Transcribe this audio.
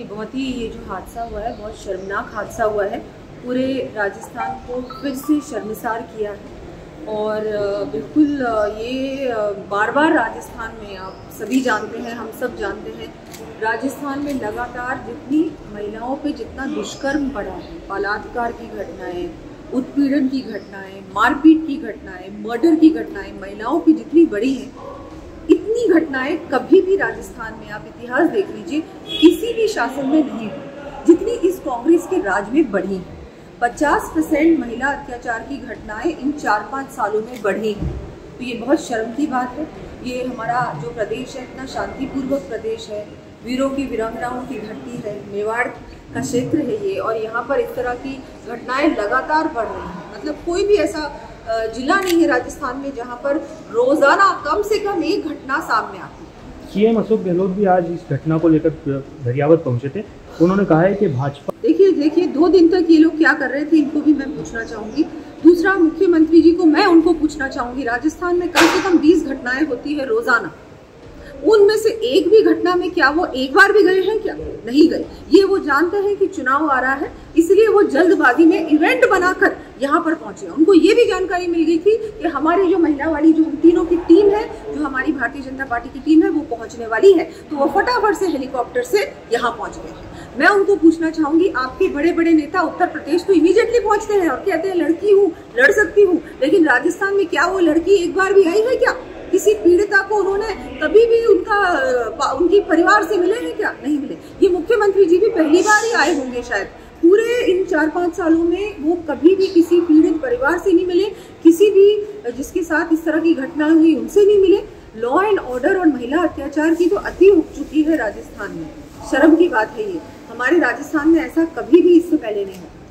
बहुत ही ये जो हादसा हुआ है, बहुत शर्मनाक हादसा हुआ है। पूरे राजस्थान को फिर से शर्मसार किया है। और बिल्कुल ये बार बार राजस्थान में आप सभी जानते हैं, हम सब जानते हैं, राजस्थान में लगातार जितनी महिलाओं पे जितना दुष्कर्म पड़ा है, बलात्कार की घटनाएँ, उत्पीड़न की घटनाएँ, मारपीट की घटनाएँ, मर्डर की घटनाएँ, महिलाओं की जितनी बड़ी हैं घटनाएँ कभी भी राजस्थान में आप इतिहास देख लीजिए, किसी भी शासन में नहीं हुई जितनी इस कांग्रेस के राज में बढ़ी। पचास परसेंट महिला अत्याचार की घटनाएँ इन चार पाँच सालों में बढ़ी। तो ये बहुत शर्म की बात है। ये हमारा जो प्रदेश है, इतना शांतिपूर्वक प्रदेश है। वीरों की वीरांगनाओं की धरती है, मेवाड़ का क्षेत्र है ये। और यहाँ पर इस तरह की घटनाएँ लगातार बढ़ रही हैं। मतलब कोई भी ऐसा जिला नहीं है राजस्थान में जहाँ पर रोज़ाना कम से कम एक घटना सामने आती है। सीएम अशोक गहलोत भी आज इस घटना को लेकर दरियावत पहुँचे थे। उन्होंने कहा है कि भाजपा देखिए देखिए दो दिन तक ये लोग क्या कर रहे थे इनको भी मैं पूछना चाहूँगी। दूसरा मुख्यमंत्री जी को मैं उनको पूछना चाहूँगी। राजस्थान में कम से कम बीस घटनाएँ होती है रोज़ाना। उनमें से एक भी घटना में क्या वो एक बार भी गए हैं क्या? नहीं गए। ये वो जानते हैं कि चुनाव आ रहा है इसलिए वो जल्दबाजी में इवेंट बनाकर यहाँ पर पहुँचे। उनको ये भी जानकारी मिल गई थी कि हमारी जो महिला वाली, जो हम तीनों की टीम है, जो हमारी भारतीय जनता पार्टी की टीम है, वो पहुँचने वाली है। तो वो फटाफट से हेलीकॉप्टर से यहाँ पहुँच गए हैं। मैं उनको पूछना चाहूँगी, आपके बड़े बड़े नेता उत्तर प्रदेश तो इमीडिएटली पहुँचते हैं और कहते हैं, लड़की हूँ, लड़ सकती हूँ, लेकिन राजस्थान में क्या वो लड़की एक बार भी आई है क्या? किसी पीड़िता को उन्होंने कभी भी उनका, उनकी परिवार से मिले हैं क्या? नहीं मिले। ये मुख्यमंत्री जी भी पहली बार ही आए होंगे शायद। चार पाँच सालों में वो कभी भी किसी पीड़ित परिवार से नहीं मिले, किसी भी जिसके साथ इस तरह की घटना हुई उनसे नहीं मिले। लॉ एंड ऑर्डर और महिला अत्याचार की तो अति उग चुकी है राजस्थान में। शर्म की बात है ये। हमारे राजस्थान में ऐसा कभी भी इससे पहले नहीं हुआ।